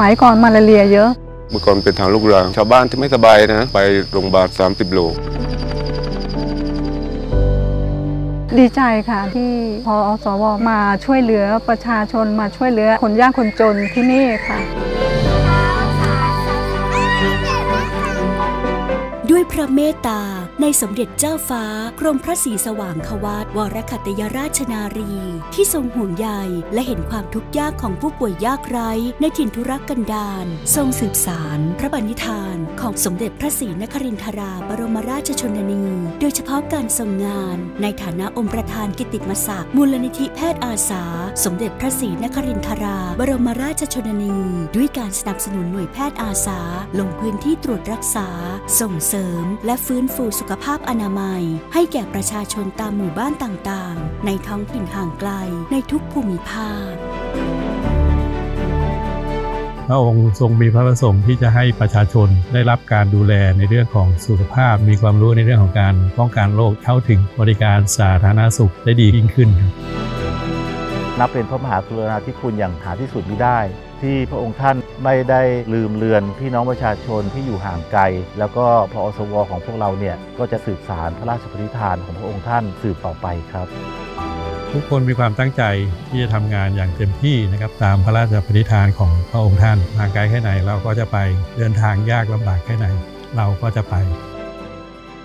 มัยก่อนมาลาเรียเยอะ เมื่อก่อนเป็นทางลูกรังชาวบ้านที่ไม่สบายนะ ไปโรงพยาบาล 30 โล ดีใจค่ะที่พออสวมาช่วยเหลือประชาชนมาช่วยเหลือคนยากคนจนที่นี่ค่ะด้วยพระเมตตา ในสมเด็จเจ้าฟ้ากรมพระศรีสว่างควัตวรคัตยราชนารี ที่ทรงห่วงใยและเห็นความทุกข์ยากของผู้ป่วยยากไร้ ในถิ่นทุรกันดารทรงสืบสาร พระบัญญัติาน ของสมเด็จพระศรีนครินทราบรมราชชนนี โดยเฉพาะการทรงงาน ในฐานะองค์ประธานกิตติมศักดิ์มูลนิธิแพทย์อาสา สมเด็จพระศรีนครินทรา บรมราชชนนี ด้วยการสนับสนุนหน่วยแพทย์อาสา ลงพื้นที่ตรวจรักษา ส่งเสริม และฟื้นฟูสุขภาพอนามัย ให้แก่ประชาชนตามหมู่บ้านต่างๆ ในท้องถิ่นห่างไกลในทุกภูมิภาคพระองค์ทรงมีพระประสงค์ที่จะให้ประชาชนได้รับการดูแลในเรื่องของสุขภาพ มีความรู้ในเรื่องของการป้องกันโรคเข้าถึงบริการสาธารณสุขได้ดียิ่งขึ้นครับนับเป็นพระมหากรุณาธิคุณอย่างหาที่สุดมิได้ ที่พระองค์ท่าน ไม่ได้ลืมเลือนพี่น้องประชาชนที่อยู่ห่างไกล แล้วก็พอสวของพวกเราเนี่ยก็จะสืบสารพระราชปณิธานของพระองค์ท่านสืบต่อไปครับ ทุกคนมีความตั้งใจที่จะทำงานอย่างเต็มที่นะครับตามพระราชปณิธานของพระองค์ท่านห่างไกลแค่ไหนเราก็จะไปเดินทางยากลำบากแค่ไหน เราก็จะไป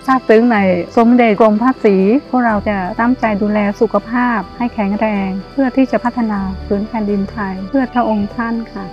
ทราบซึ้งในสมเด็จกรมพระศรีพวกเราจะตั้งใจดูแลสุขภาพให้แข็งแรง เพื่อที่จะพัฒนาพื้นแผ่นดินไทย เพื่อพระองค์ท่านค่ะ